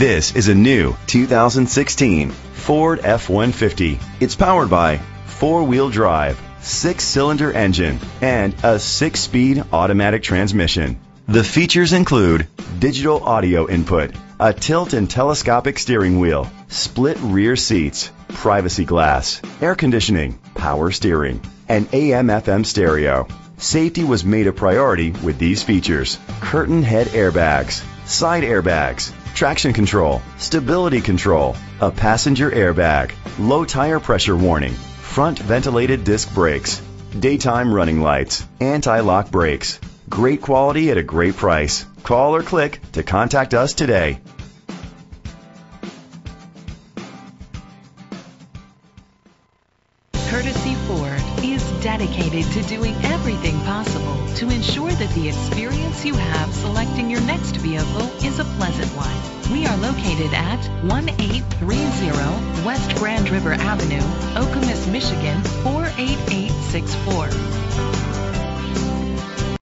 This is a new 2016 Ford F-150. It's powered by four-wheel drive, six-cylinder engine, and a six-speed automatic transmission. The features include digital audio input, a tilt and telescopic steering wheel, split rear seats, privacy glass, air conditioning, power steering, and AM FM stereo. Safety was made a priority with these features. Curtain head airbags, side airbags, traction control, stability control, a passenger airbag, low tire pressure warning, front ventilated disc brakes, daytime running lights, anti-lock brakes. Great quality at a great price. Call or click to contact us today. Courtesy Ford is dedicated to doing everything possible to ensure that the experience you have selecting your next vehicle is a pleasant one. We are located at 1830 West Grand River Avenue, Okemos, Michigan 48864.